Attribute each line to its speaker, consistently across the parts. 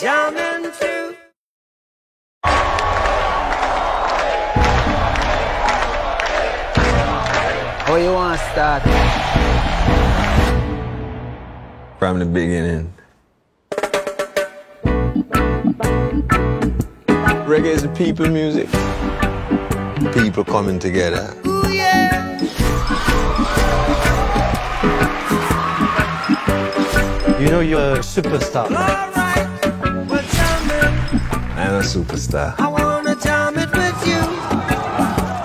Speaker 1: jamming through.
Speaker 2: How you want to start?
Speaker 3: From the beginning. Reggae is people music. People coming together.
Speaker 1: Ooh, yeah.
Speaker 4: You know you're a superstar.
Speaker 3: Superstar.
Speaker 1: I wanna jam it with you.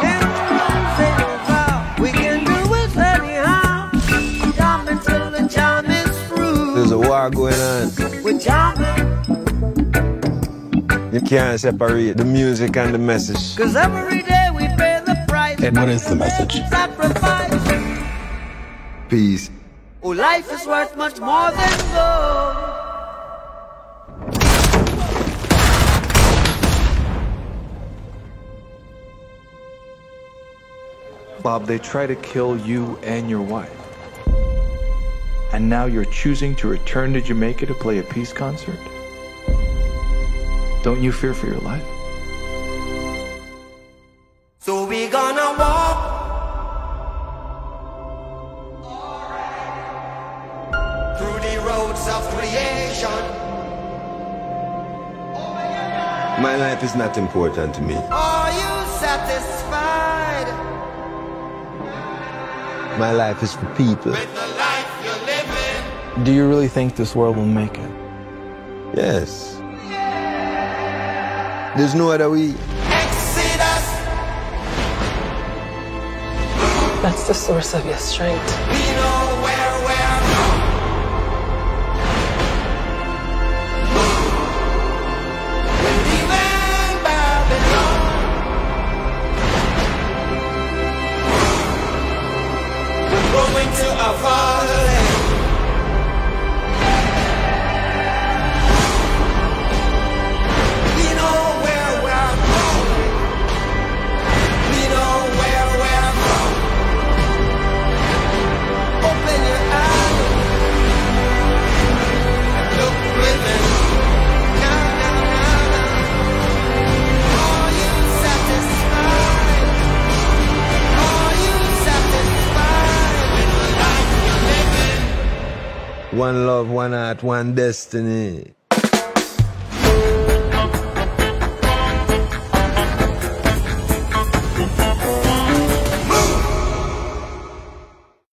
Speaker 1: Can't run favor. We can do it anyhow. Jam until the jam is through.
Speaker 3: There's a war going on.
Speaker 1: We're jamming,
Speaker 3: You can't separate the music and the message.
Speaker 1: cause every day we pay the price.
Speaker 4: And what is the message?
Speaker 1: Sacrifice.
Speaker 3: Peace.
Speaker 1: Oh, life is worth much more than gold.
Speaker 5: Bob, they try to kill you and your wife. And now you're choosing to return to Jamaica to play a peace concert? Don't you fear for your life?
Speaker 1: So we gonna walk. Through the roads of creation.
Speaker 3: My life is not important to me.
Speaker 1: Are you satisfied
Speaker 3: My life is for people.
Speaker 1: with the life you're living?
Speaker 4: Do you really think this world will make it?
Speaker 3: Yes. There's no other way.
Speaker 1: Exodus,
Speaker 6: That's the source of your strength.
Speaker 3: One love, one heart, one destiny.